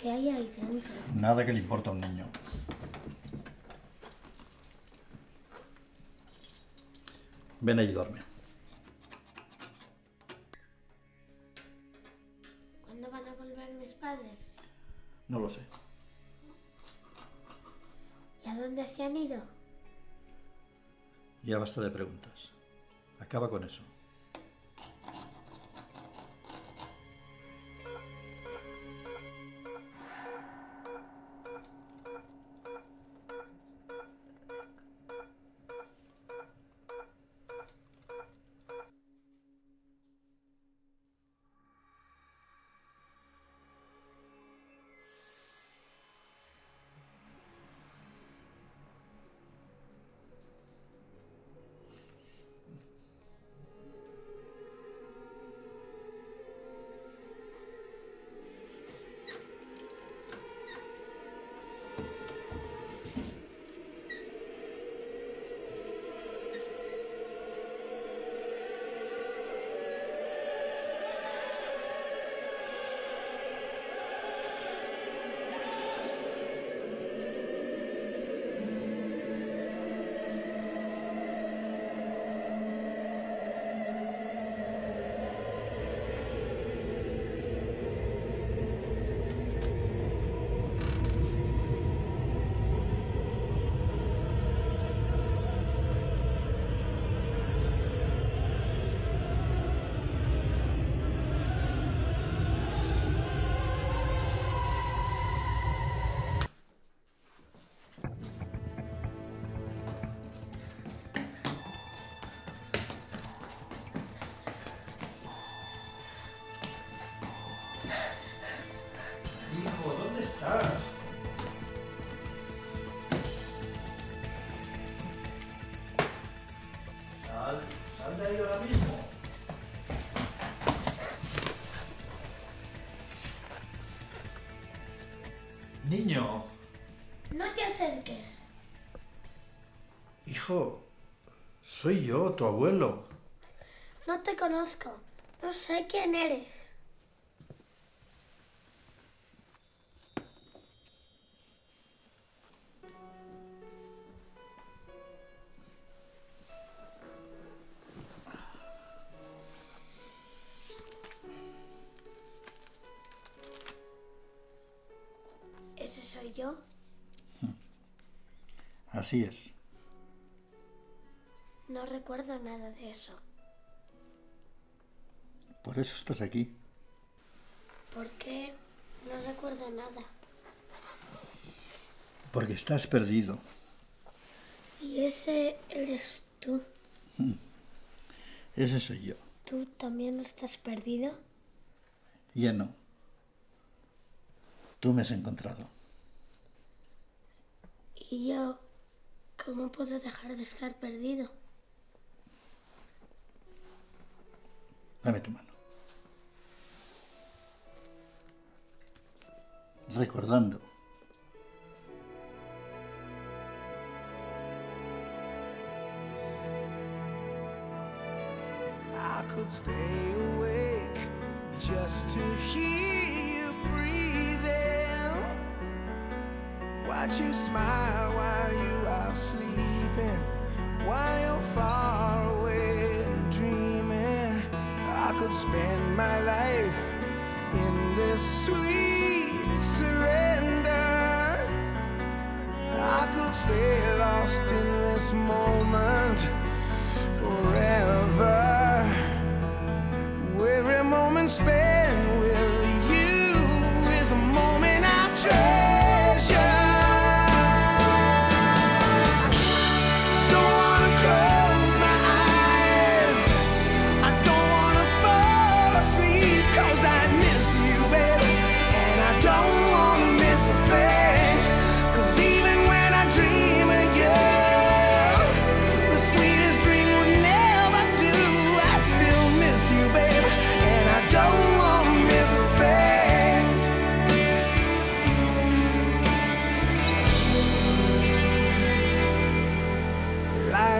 ¿Qué hay ahí dentro? Nada que le importa a un niño. Ven ahí y duerme. ¿Cuándo van a volver mis padres? No lo sé. ¿Y a dónde se han ido? Ya basta de preguntas. Acaba con eso. Niño, No te acerques. hijo, soy yo, tu abuelo. No te conozco. No sé quién eres. Soy yo? Así es. No recuerdo nada de eso. Por eso estás aquí. ¿Por qué? No recuerdo nada. Porque estás perdido. Y ese eres tú. Ese soy yo. ¿Tú también estás perdido? Ya no. Tú me has encontrado. ¿Y yo cómo puedo dejar de estar perdido? Dame tu mano. Recordando. I could stay awake just to hear Watch you smile while you are sleeping, while you're far away and dreaming. I could spend my life in this sweet surrender. I could stay lost in this moment forever. Every moment spent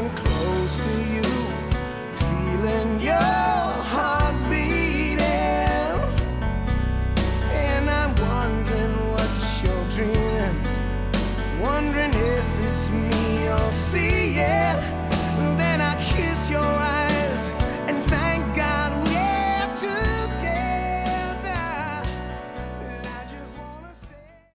Close to you.